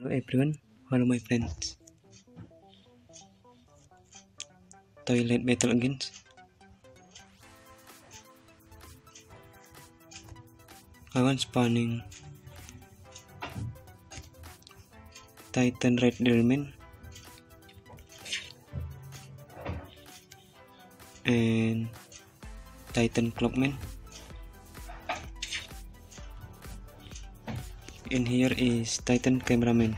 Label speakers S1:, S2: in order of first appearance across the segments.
S1: Hello everyone, hello my friends. Toilet battle again. I want spawning Titan Red Diamond and Titan Clockman. In here is Titan Cameraman.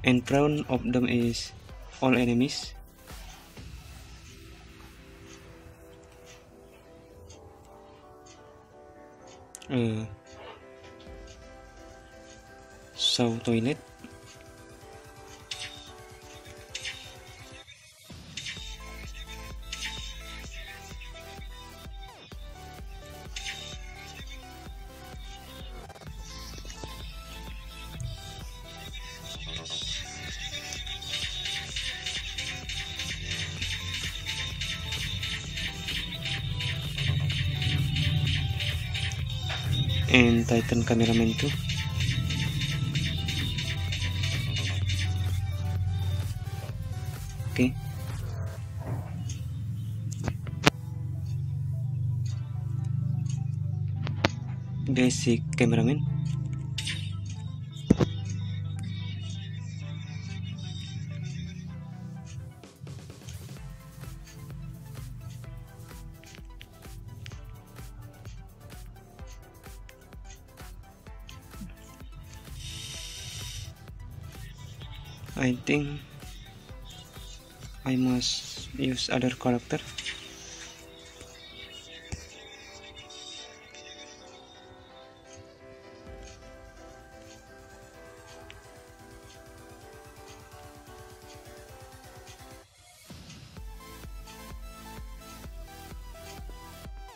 S1: And front of them is all enemies. Uh, so toilet and Titan cameraman too okay basic cameraman I think I must use other character.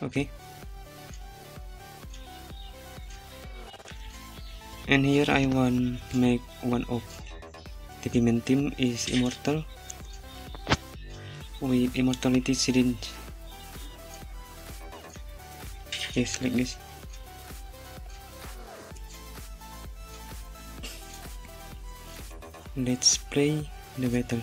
S1: Okay. And here I want make one of the demon team is immortal. With immortality syringe. Yes like this. Let's play the battle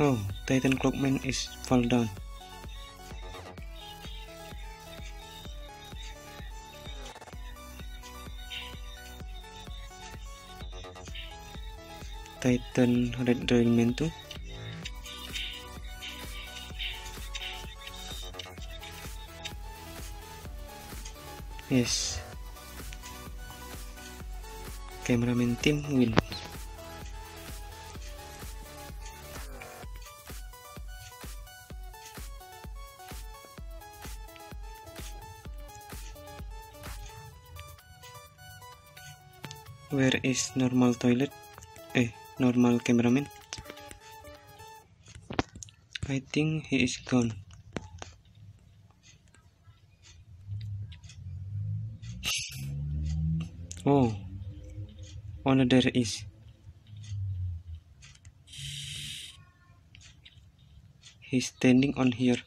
S1: Oh, Titan Clockman is fall down. Titan Red Dragon too. Yes. Cameraman team win. Where is normal toilet? Eh normal cameraman? I think he is gone. Oh only there is. He's standing on here